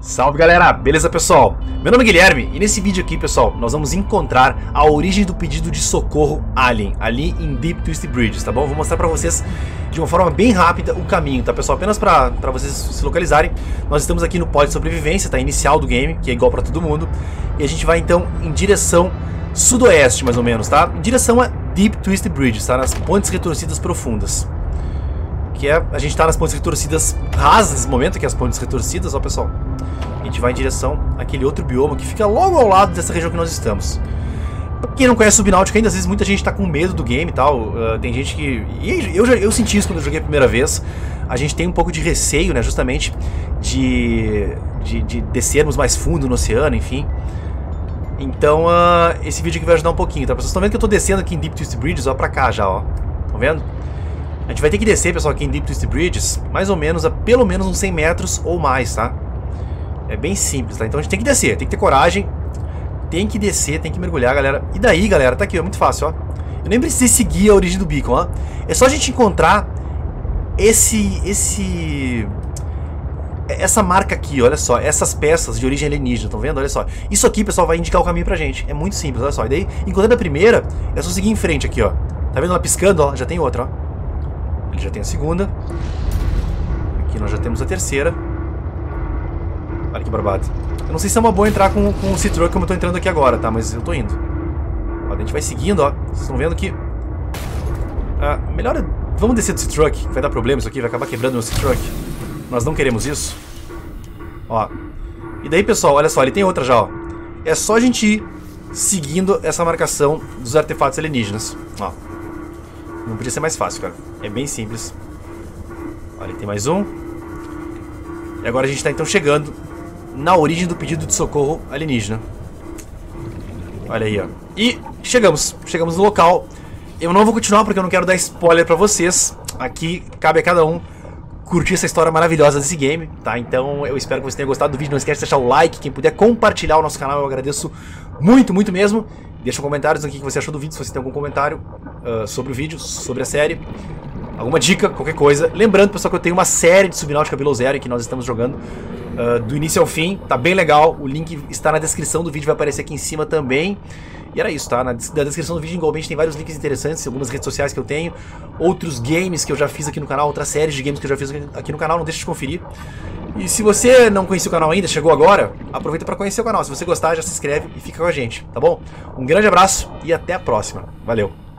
Salve galera, beleza pessoal? Meu nome é Guilherme e nesse vídeo aqui pessoal nós vamos encontrar a origem do pedido de socorro Alien ali em Deep Twist Bridges, tá bom? Vou mostrar pra vocês de uma forma bem rápida o caminho, tá pessoal? Apenas pra, pra vocês se localizarem, nós estamos aqui no pod de sobrevivência, tá? Inicial do game, que é igual pra todo mundo e a gente vai então em direção sudoeste mais ou menos, tá? Em direção a Deep Twist Bridges, tá? Nas pontes retorcidas profundas que é a gente tá nas pontes retorcidas rasas nesse momento, que é as pontes retorcidas, ó pessoal. A gente vai em direção àquele outro bioma que fica logo ao lado dessa região que nós estamos. Quem não conhece Subnáutica ainda, às vezes muita gente tá com medo do game e tal. Uh, tem gente que. E eu, já, eu senti isso quando eu joguei a primeira vez. A gente tem um pouco de receio, né? Justamente de, de, de descermos mais fundo no oceano, enfim. Então, uh, esse vídeo aqui vai ajudar um pouquinho, tá? Vocês estão vendo que eu tô descendo aqui em Deep Twist Bridges, ó, pra cá já, ó. Estão vendo? A gente vai ter que descer, pessoal, aqui em Deep Twist Bridges, mais ou menos a pelo menos uns 100 metros ou mais, tá? É bem simples, tá? Então a gente tem que descer, tem que ter coragem, tem que descer, tem que mergulhar, galera. E daí, galera, tá aqui, ó, muito fácil, ó. Eu nem precisei seguir a origem do beacon, ó. É só a gente encontrar esse... esse... Essa marca aqui, olha só, essas peças de origem alienígena, estão vendo? Olha só. Isso aqui, pessoal, vai indicar o caminho pra gente. É muito simples, olha só. E daí, encontrando a primeira, é só seguir em frente aqui, ó. Tá vendo ela piscando, ó? Já tem outra, ó. Ele já tem a segunda. Aqui nós já temos a terceira. Olha que barbado. Eu não sei se é uma boa entrar com, com o C-Truck como eu tô entrando aqui agora, tá? Mas eu tô indo. Ó, a gente vai seguindo, ó. Vocês estão vendo que... Ah, melhor... Vamos descer do C-Truck. Vai dar problema isso aqui, vai acabar quebrando o C-Truck. Nós não queremos isso. Ó. E daí, pessoal, olha só, ele tem outra já, ó. É só a gente ir seguindo essa marcação dos artefatos alienígenas. Ó. Não podia ser mais fácil, cara. É bem simples. Olha, tem mais um. E agora a gente está então chegando na origem do pedido de socorro alienígena. Olha aí, ó. E chegamos. Chegamos no local. Eu não vou continuar porque eu não quero dar spoiler pra vocês. Aqui cabe a cada um curtir essa história maravilhosa desse game, tá? Então eu espero que você tenha gostado do vídeo. Não esquece de deixar o like. Quem puder compartilhar o nosso canal, eu agradeço muito, muito mesmo. Deixa comentários aqui o que você achou do vídeo, se você tem algum comentário uh, sobre o vídeo, sobre a série. Alguma dica, qualquer coisa. Lembrando, pessoal, que eu tenho uma série de Subnáutica Below Zero que nós estamos jogando uh, do início ao fim. Tá bem legal. O link está na descrição do vídeo, vai aparecer aqui em cima também. E era isso, tá? Na, na descrição do vídeo, igualmente, tem vários links interessantes, algumas redes sociais que eu tenho, outros games que eu já fiz aqui no canal, outras séries de games que eu já fiz aqui no canal, não deixe de conferir. E se você não conhecia o canal ainda, chegou agora, aproveita para conhecer o canal. Se você gostar, já se inscreve e fica com a gente, tá bom? Um grande abraço e até a próxima. Valeu!